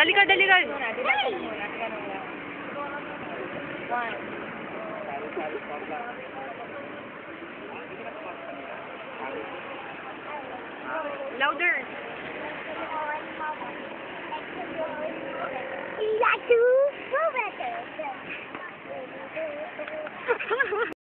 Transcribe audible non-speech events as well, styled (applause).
Dali ka, dali ka. Muna, di ba ka Louder. Move it. (laughs)